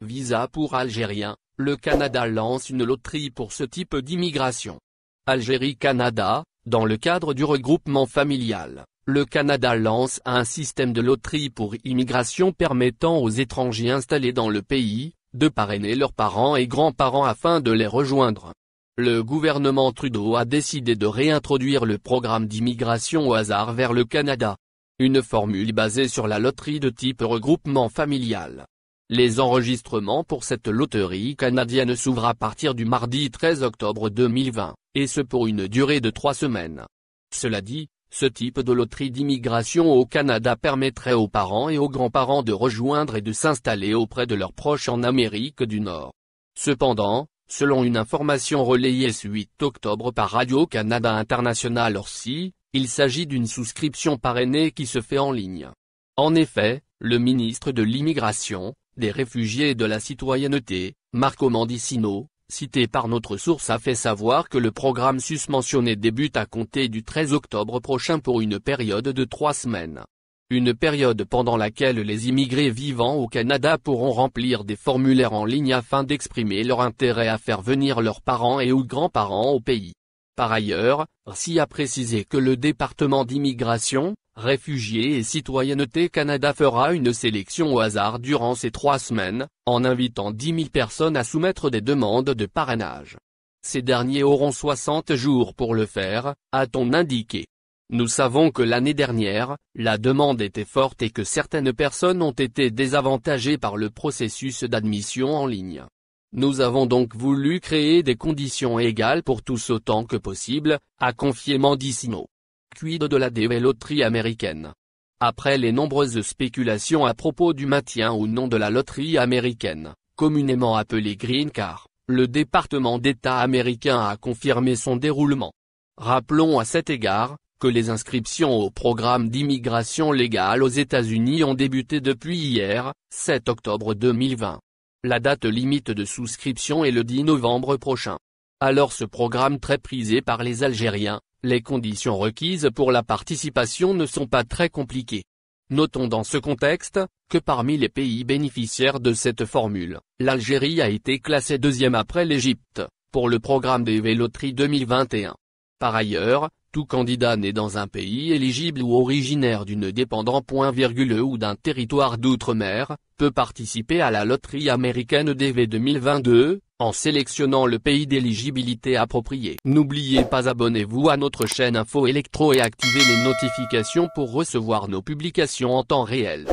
Visa pour Algériens, le Canada lance une loterie pour ce type d'immigration. Algérie-Canada, dans le cadre du regroupement familial, le Canada lance un système de loterie pour immigration permettant aux étrangers installés dans le pays, de parrainer leurs parents et grands-parents afin de les rejoindre. Le gouvernement Trudeau a décidé de réintroduire le programme d'immigration au hasard vers le Canada. Une formule basée sur la loterie de type regroupement familial. Les enregistrements pour cette loterie canadienne s'ouvrent à partir du mardi 13 octobre 2020, et ce pour une durée de trois semaines. Cela dit, ce type de loterie d'immigration au Canada permettrait aux parents et aux grands-parents de rejoindre et de s'installer auprès de leurs proches en Amérique du Nord. Cependant, selon une information relayée ce 8 octobre par Radio-Canada International Orsi, il s'agit d'une souscription parrainée qui se fait en ligne. En effet, le ministre de l'Immigration, des réfugiés et de la citoyenneté, Marco Mandicino, cité par notre source a fait savoir que le programme susmentionné débute à compter du 13 octobre prochain pour une période de trois semaines. Une période pendant laquelle les immigrés vivant au Canada pourront remplir des formulaires en ligne afin d'exprimer leur intérêt à faire venir leurs parents et ou grands-parents au pays. Par ailleurs, RCI a précisé que le département d'immigration, Réfugiés et Citoyenneté Canada fera une sélection au hasard durant ces trois semaines, en invitant 10 000 personnes à soumettre des demandes de parrainage. Ces derniers auront 60 jours pour le faire, a-t-on indiqué. Nous savons que l'année dernière, la demande était forte et que certaines personnes ont été désavantagées par le processus d'admission en ligne. Nous avons donc voulu créer des conditions égales pour tous autant que possible, a confié Mandicino. Quid de la loterie américaine Après les nombreuses spéculations à propos du maintien ou non de la loterie américaine, communément appelée Green Card, le département d'État américain a confirmé son déroulement. Rappelons à cet égard, que les inscriptions au programme d'immigration légale aux États-Unis ont débuté depuis hier, 7 octobre 2020. La date limite de souscription est le 10 novembre prochain. Alors ce programme très prisé par les Algériens, les conditions requises pour la participation ne sont pas très compliquées. Notons dans ce contexte, que parmi les pays bénéficiaires de cette formule, l'Algérie a été classée deuxième après l'Égypte, pour le programme des Véloteries 2021. Par ailleurs, tout candidat né dans un pays éligible ou originaire d'une dépendant point virgule ou d'un territoire d'outre-mer, peut participer à la loterie américaine DV 2022, en sélectionnant le pays d'éligibilité approprié. N'oubliez pas abonnez-vous à notre chaîne Info Électro et activez les notifications pour recevoir nos publications en temps réel.